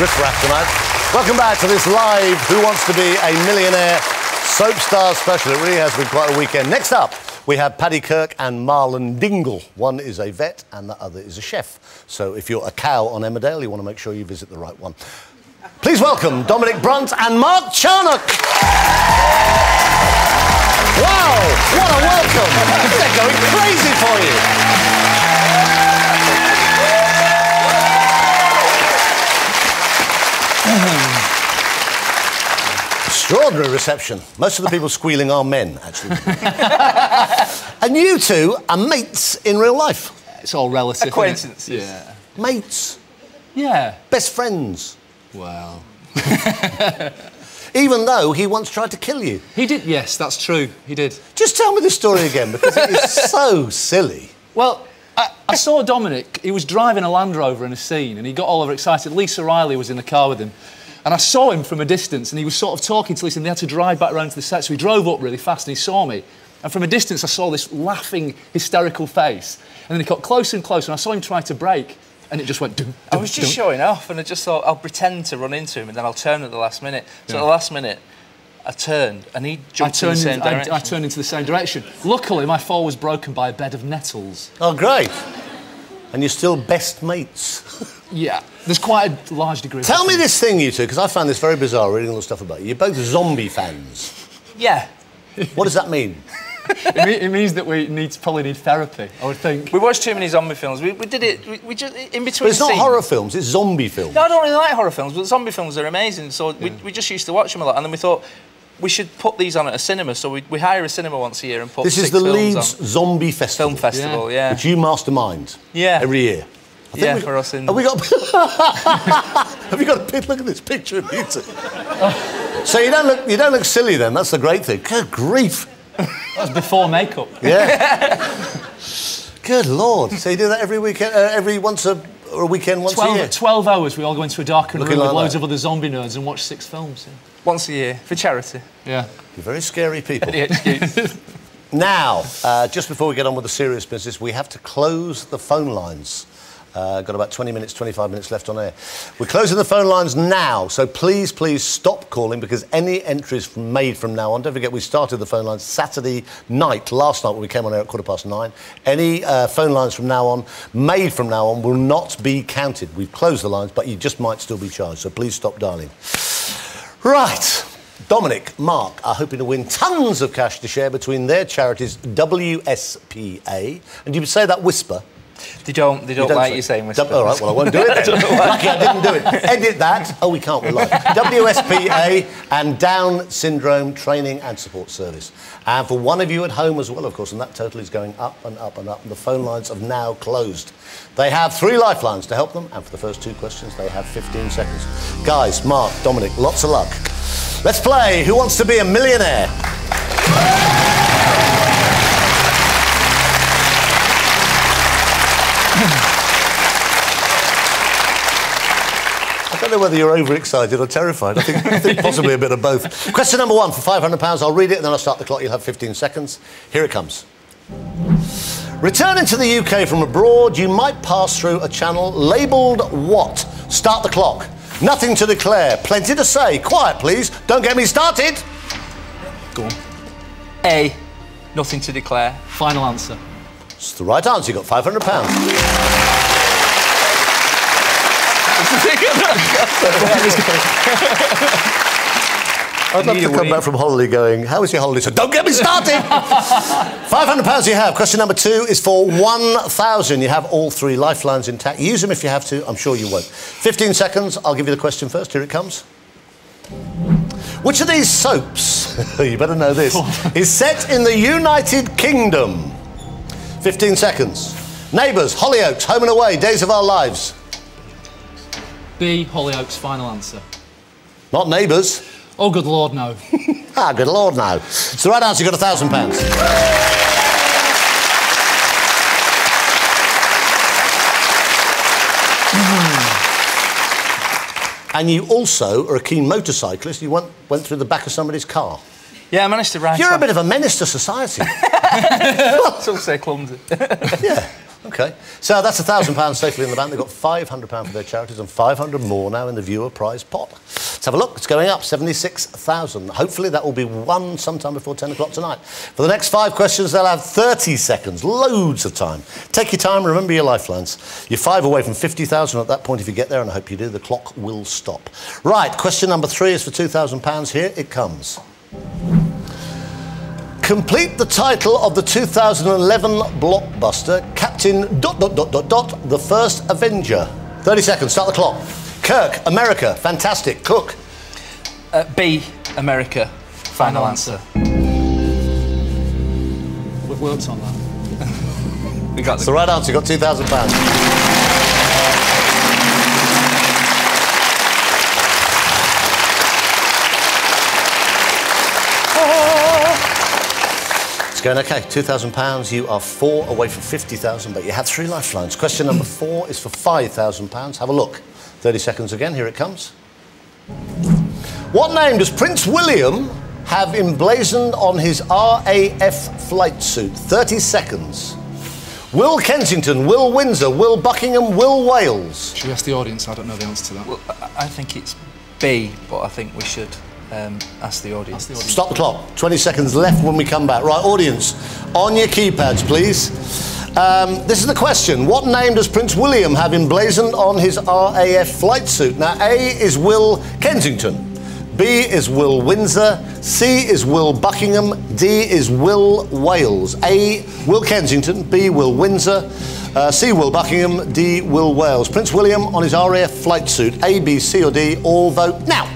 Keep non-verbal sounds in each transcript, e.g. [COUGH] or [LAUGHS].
riff raff tonight. Welcome back to this live Who Wants to Be a Millionaire Soap Star special. It really has been quite a weekend. Next up, we have Paddy Kirk and Marlon Dingle. One is a vet and the other is a chef. So if you're a cow on Emmerdale, you want to make sure you visit the right one. Please welcome Dominic Brunt and Mark Charnock. Wow, what a welcome! They're going crazy for you. Extraordinary reception. Most of the people squealing are men, actually. [LAUGHS] and you two are mates in real life. It's all relative. isn't? Acquaintances. Yeah. Mates, Yeah. best friends. Well. Even though he once tried to kill you. He did, yes, that's true. He did. Just tell me the story again because it is [LAUGHS] so silly. Well, I, I saw Dominic. He was driving a Land Rover in a scene and he got all over excited. Lisa Riley was in the car with him. And I saw him from a distance and he was sort of talking to Lisa and they had to drive back around to the set. So he drove up really fast and he saw me. And from a distance, I saw this laughing, hysterical face. And then he got closer and closer and I saw him try to break, and it just went dum, I was just dum. showing off, and I just thought I'll pretend to run into him, and then I'll turn at the last minute. So at the last minute, I turned, and he jumped in the same in, I. I turned into the same direction. Luckily, my fall was broken by a bed of nettles. Oh, great. And you're still best mates. [LAUGHS] Yeah, there's quite a large degree. of Tell me this thing, you two, because I found this very bizarre reading all the stuff about you. You're both zombie fans. yeah, What does that mean? [LAUGHS] it, mean, it means that we need probably need therapy. I would think. we watched too many zombie films. We, we did it. We, we just in between. But it's not scenes- horror films, it's zombie films. No, I don't really like horror films, but zombie films are amazing. So we, we just used to watch them a lot, and then we thought we should put these on at a cinema. So we, we hire a cinema once a year and put This six is the films Leeds on. Zombie Festival. film festival. Yeah, Which you mastermind. Yeah. Every year. I think Yeah, we- for us in- Have we got? [LAUGHS] have you got a pic? Look at this picture of you two. so you don't look you don't look silly then. That's the great thing. Good grief. That was before makeup. Yeah. [LAUGHS] Good lord. So you do that every weekend, uh, every once a, or a weekend once a 12, year. 12 hours, we all go into a darkened Looking room with like loads that. of other zombie nerds and watch six films. once a year for charity. Yeah. You're very scary people. [LAUGHS] The excuse. Now, uh, just before we get on with the serious business, we have to close the phone lines. Uh, got about 20 minutes, 25 minutes left on air. We're closing the phone lines now, so please, please stop calling because any entries from, made from now on, don't forget we started the phone lines Saturday night, last night when we came on air at quarter past nine. Any uh, phone lines from now on, made from now on, will not be counted. We've closed the lines, but you just might still be charged, so please stop dialing. Right. Dominic, Mark are hoping to win tons of cash to share between their charities WSPA, and you say that whisper. They don't. They don't, don't like you saying whisper. All right, well, I won't do it [LAUGHS] I didn't do it. Edit that. Oh, we can't, we're live. WSPA and Down Syndrome Training and Support Service. And for one of you at home as well, of course, and that total is going up and up and up, and the phone lines have now closed. They have three lifelines to help them, and for the first two questions, they have 15 seconds. Guys, Mark, Dominic, lots of luck. Let's play Who Wants to Be a Millionaire? Know whether you're overexcited or terrified. I think, I think possibly a bit of both. Question number one for £500. I'll read it and then I'll start the clock. You'll have 15 seconds. Here it comes. Returning to the UK from abroad, you might pass through a channel labelled what? Start the clock. Nothing to declare. Plenty to say. Quiet, please. Don't get me started. Go on. A. Nothing to declare. Final answer. It's the right answer. You got £500. I'd love to come back from holiday going, how was your holiday? So don't get me started! [LAUGHS] £500 you have. Question number two is for 1,000. You have all three lifelines intact. Use them if you have to. I'm sure you won't. 15 seconds. I'll give you the question first. Here it comes. Which of these soaps, [LAUGHS] you better know this, [LAUGHS] is set in the United Kingdom? 15 seconds. Neighbours, Hollyoaks, Home and Away, Days of Our Lives. B. Hollyoaks. Final answer. Not Neighbours. Oh, good lord, no. [LAUGHS] Ah, good lord, no. It's the right answer. You got a thousand pounds. And you also are a keen motorcyclist. You went, went through the back of somebody's car. Yeah, I managed to write. You're a bit of a menace to society. [LAUGHS] Still say clumsy. yeah. Okay. So that's a thousand pounds safely in the bank. They've got five hundred pounds for their charities and five hundred more now in the viewer prize pot. Let's have a look. It's going up seventy-six thousand. Hopefully that will be won sometime before ten o'clock tonight. For the next five questions, they'll have thirty seconds, loads of time. Take your time. Remember your lifelines. You're five away from fifty thousand at that point. If you get there, and I hope you do, the clock will stop. Right. Question number three is for two thousand pounds. Here it comes. Complete the title of the 2011 blockbuster Captain dot dot dot dot dot the First Avenger. 30 seconds, start the clock. Kirk, America, fantastic. Cook, Uh, B, America. Final answer. We've worked on that. [LAUGHS] We got it's the right answer, you got 2,000 going okay. Two thousand pounds. You are four away from fifty thousand, but you had three lifelines. Question number [CLEARS THROAT] four is for five thousand pounds. Have a look. Thirty seconds again. Here it comes. What name does Prince William have emblazoned on his RAF flight suit? Thirty seconds. Will Kensington, Will Windsor, Will Buckingham, Will Wales. Should we ask the audience? I don't know the answer to that. Well, I I think it's B, but I think we should um, ask the audience. Ask the audience. Stop the clock. 20 seconds left when we come back. Right, audience, on your keypads, please. Um, this is the question. What name does Prince William have emblazoned on his RAF flight suit? Now, A is Will Kensington. B is Will Windsor. C is Will Buckingham. D is Will Wales. A, Will Kensington. B, Will Windsor. Uh, C, Will Buckingham. D, Will Wales. Prince William on his RAF flight suit. A, B, C, or D. All vote now.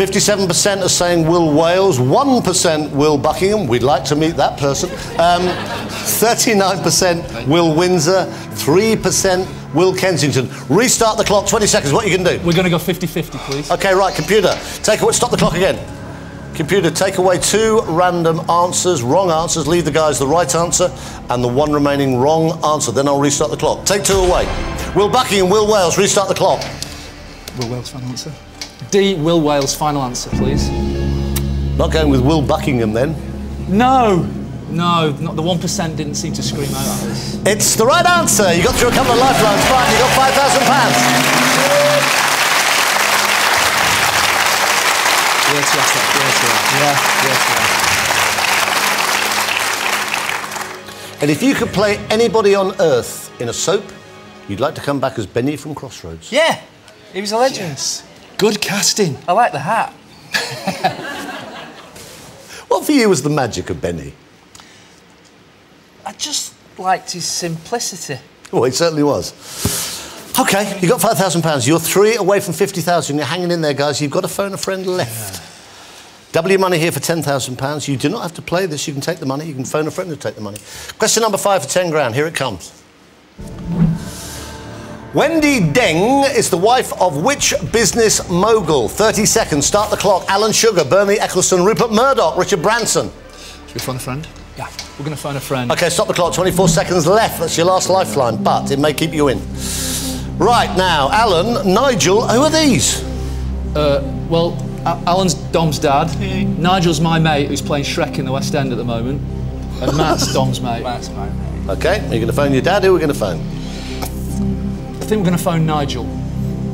57% are saying Will Wales, 1% Will Buckingham, we'd like to meet that person, um, 39% Will Windsor, 3% Will Kensington. Restart the clock, 20 seconds, what are you can do? We're going to go 50-50, please. Okay, right, computer, take away, stop the clock again. Computer, take away two random answers, wrong answers, leave the guys the right answer, and the one remaining wrong answer. Then I'll restart the clock. Take two away. Will Buckingham, Will Wales, restart the clock. Will Wales, final answer. D, Will Wales, final answer, please. Not going with Will Buckingham then. No! No, not the 1% didn't seem to scream out at us. It's the right answer. You got through a couple of lifelines. Fine, you got five thousand pounds. Yes, yes, yes, yes, And if you could play anybody on earth in a soap, you'd like to come back as Benny from Crossroads. Yeah, he was a legend. yes. Good casting. I like the hat. [LAUGHS] What for you was the magic of Benny? I just liked his simplicity. Well, it certainly was. Okay, you got five thousand pounds. You're three away from fifty thousand. You're hanging in there, guys. You've got to phone a friend left. Double your money here for ten thousand pounds. You do not have to play this. You can take the money. You can phone a friend to take the money. Question number five for ten grand. Here it comes. Wendy Deng is the wife of which business mogul? 30 seconds. Start the clock. Alan Sugar, Bernie Ecclestone, Rupert Murdoch, Richard Branson. Should we phone a friend? Yeah. We're going to phone a friend. Okay, stop the clock. 24 seconds left. That's your last lifeline, but it may keep you in. Right now, Alan, Nigel, who are these? Uh, well, Alan's Dom's dad. Nigel's my mate who's playing Shrek in the West End at the moment. And Matt's [LAUGHS] Dom's mate. I That's my name. Okay, are you going to phone your dad? Who are we going to phone? Think we're going to phone Nigel.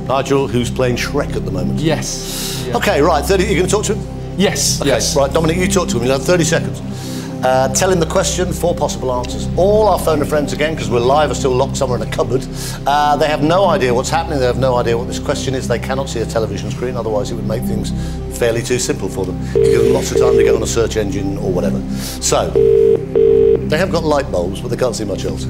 Nigel, who's playing Shrek at the moment. Yes. Yeah. Okay, right, 30, you're going to talk to him? Yes. Okay, yes. right, Dominic, you talk to him. You'll have 30 seconds. Uh, tell him the question, four possible answers. All our phone friends again, because we're live, are still locked somewhere in a cupboard. Uh, they have no idea what's happening. They have no idea what this question is. They cannot see a television screen, otherwise it would make things fairly too simple for them. You give them lots of time to go on a search engine or whatever. So, they have got light bulbs, but they can't see much else.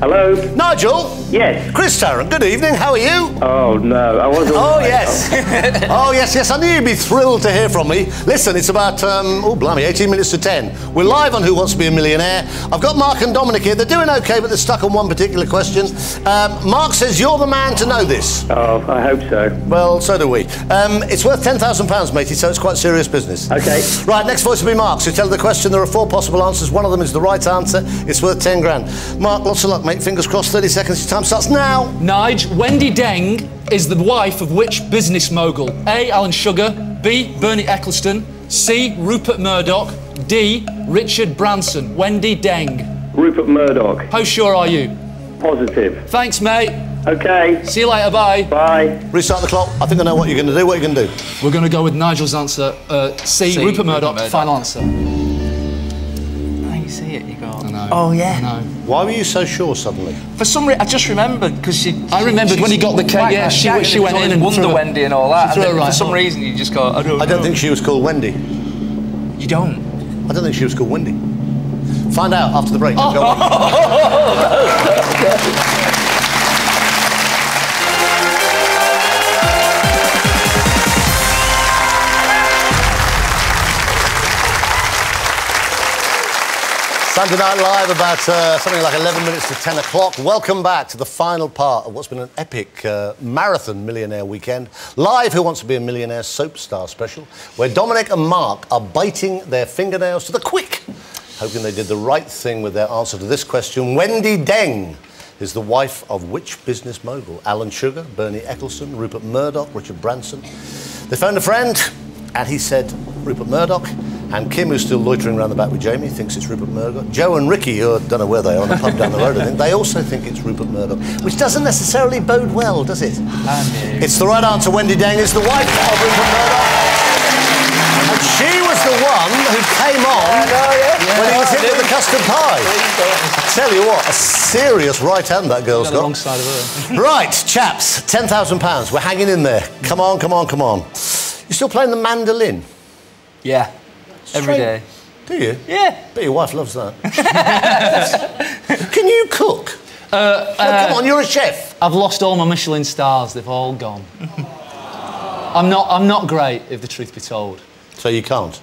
Hello? Nigel! Yes. Chris Tarrant, good evening. How are you? Oh, no. I wasn't. Oh, yes. [LAUGHS] oh, yes, yes. I knew you'd be thrilled to hear from me. Listen, it's about, um, oh, blimey, 18 minutes to 10. We're live on Who Wants to Be a Millionaire. I've got Mark and Dominic here. They're doing okay, but they're stuck on one particular question. Um, Mark says you're the man to know this. Oh, I hope so. Well, so do we. Um, it's worth £10,000, matey, so it's quite serious business. Okay. Right, next voice will be Mark. So tell the question. There are four possible answers. One of them is the right answer. It's worth 10 grand. Mark, lots of luck, mate. Fingers crossed. 30 seconds. Your time starts now. Nige, Wendy Deng is the wife of which business mogul? A. Alan Sugar, B. Bernie Ecclestone, C. Rupert Murdoch, D. Richard Branson. Wendy Deng. Rupert Murdoch. How sure are you? Positive. Thanks, mate. Okay. See you later. Bye. Bye. Restart the clock. I think I know what you're going to do. What are you going to do? We're going to go with Nigel's answer. Uh, C. C, Rupert Rupert Murdoch. Murdoch. Final answer. When you see it, you go. No. Oh yeah. No. Why were you so sure suddenly? For some reason, I just remembered because she. I remembered when he got the cake, quite yeah, a she- shag, she and went in and always threw Wonder Wendy and all that. And then right for some reason, you just go. I don't. I don't know. think she was called Wendy. you don't. I don't think she was called Wendy. Find out after the break. Oh. [LAUGHS] Sunday Night Live, about uh, something like 11 minutes to 10 o'clock. Welcome back to the final part of what's been an epic uh, marathon millionaire weekend. Live Who Wants to Be a Millionaire soap star special, where Dominic and Mark are biting their fingernails to the quick, hoping they did the right thing with their answer to this question. Wendy Deng is the wife of which business mogul? Alan Sugar, Bernie Ecclestone, Rupert Murdoch, Richard Branson. They phoned a friend, and he said Rupert Murdoch. And Kim, who's still loitering around the back with Jamie, thinks it's Rupert Murdoch. Joe and Ricky, who I don't know where they are, on the pub down the road, I think, they also think it's Rupert Murdoch, which doesn't necessarily bode well, does it? It's the right answer. Wendy Deng is the wife of Rupert Murdoch. And she was the one who came on when he was hit with the custard pie. I tell you what, a serious right hand that girl's Got the wrong side of her. [LAUGHS] Right, chaps, £10,000. We're hanging in there. Come on, come on, come on. You still playing the mandolin? Yeah. Every day. Do you? Yeah. But your wife loves that. [LAUGHS] Can you cook? Uh, Oh, come on, you're a chef. I've lost all my Michelin stars. They've all gone. I'm not. I'm not great, if the truth be told. So you can't?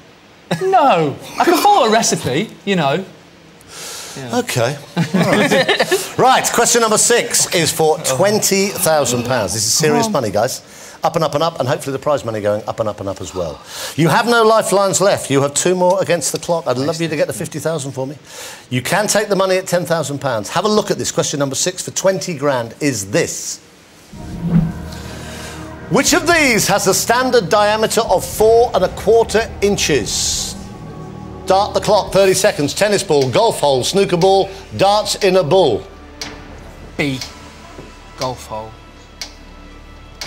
No, I can follow a recipe. You know. Okay. All right. [LAUGHS] right, question number six is for £20,000. This is serious money, guys. Up and up and up, and hopefully the prize money going up and up and up as well. You have no lifelines left. You have two more against the clock. I'd love you to get the 50,000 for me. You can take the money at £10,000. Have a look at this. Question number six for 20 grand is this. Which of these has a standard diameter of four and a quarter inches? Dart the clock, 30 seconds. Tennis ball, golf hole, snooker ball, darts in a bull. B. Golf hole.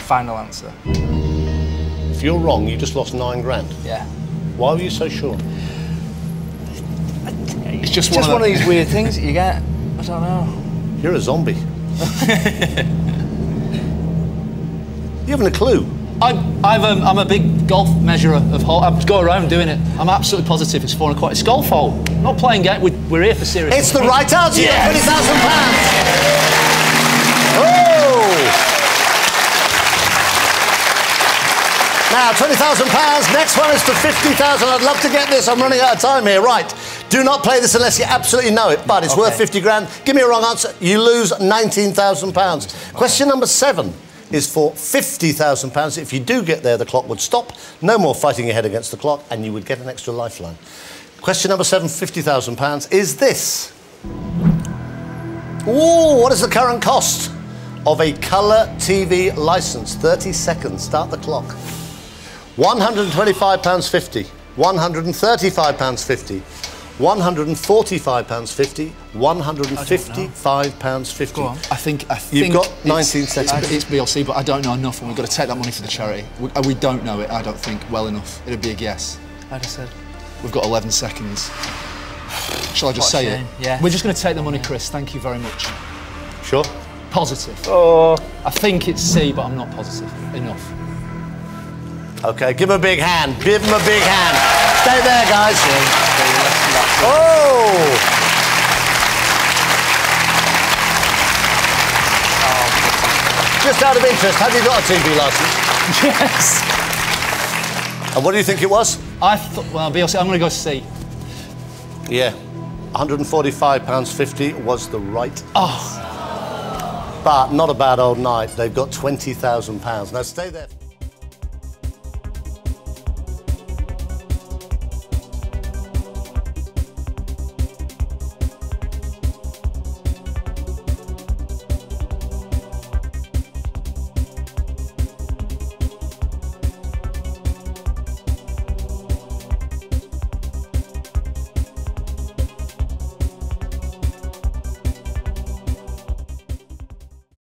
Final answer. If you're wrong, you just lost nine grand. Yeah. Why were you so sure? It's just, Just one, one of these weird things that you get. I don't know. You're a zombie. [LAUGHS] you haven't a clue. I, I've, um, I'm a big golf measurer of hole. I go around doing it. I'm absolutely positive it's four and a quarter. It's golf hole. Not playing game. We, we're here for serious. It's the right answer. Yes. Yes. £20,000. [LAUGHS] Oh! Now, £20,000. Next one is for 50000 I'd love to get this. I'm running out of time here. Right. Do not play this unless you absolutely know it, but it's worth 50 grand. Give me a wrong answer. You lose £19,000. Question number seven is for £50,000. If you do get there, the clock would stop. No more fighting your head against the clock, and you would get an extra lifeline. Question number seven, £50,000, is this. Ooh, what is the current cost of a colour TV licence? 30 seconds, start the clock. £125.50, £135.50, £145.50, £155.50. Go on. I think. I think You've got it's- 19 seconds. It's BLC, but I don't know enough, and we've got to take that money for the charity. We, uh, we don't know it. I don't think well enough. It'd be a guess. I just said. We've got 11 seconds. Shall I just What say it? yeah. We're just going to take the money, Chris. Thank you very much. Sure? Positive. Oh. I think it's C, but I'm not positive enough. Okay, give him a big hand. Give him a big hand. Stay there, guys. Oh! Just out of interest, have you got a TV licence? Yes. And what do you think it was? I thought. Well, BLC. I'm going to go C. Yeah. £145.50 was the right. Oh. But not a bad old night. They've got £20,000. Now stay there.